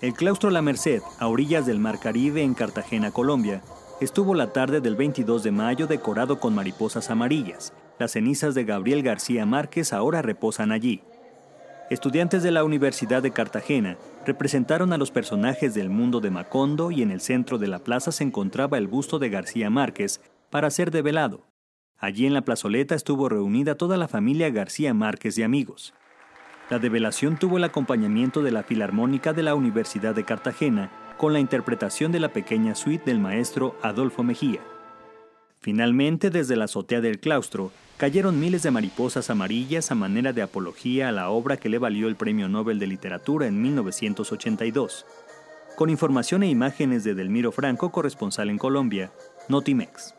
El claustro La Merced, a orillas del Mar Caribe en Cartagena, Colombia, estuvo la tarde del 22 de mayo decorado con mariposas amarillas. Las cenizas de Gabriel García Márquez ahora reposan allí. Estudiantes de la Universidad de Cartagena representaron a los personajes del mundo de Macondo y en el centro de la plaza se encontraba el busto de García Márquez para ser develado. Allí en la plazoleta estuvo reunida toda la familia García Márquez y amigos. La develación tuvo el acompañamiento de la Filarmónica de la Universidad de Cartagena con la interpretación de la pequeña suite del maestro Adolfo Mejía. Finalmente, desde la azotea del claustro, cayeron miles de mariposas amarillas a manera de apología a la obra que le valió el Premio Nobel de Literatura en 1982. Con información e imágenes de Delmiro Franco, corresponsal en Colombia, Notimex.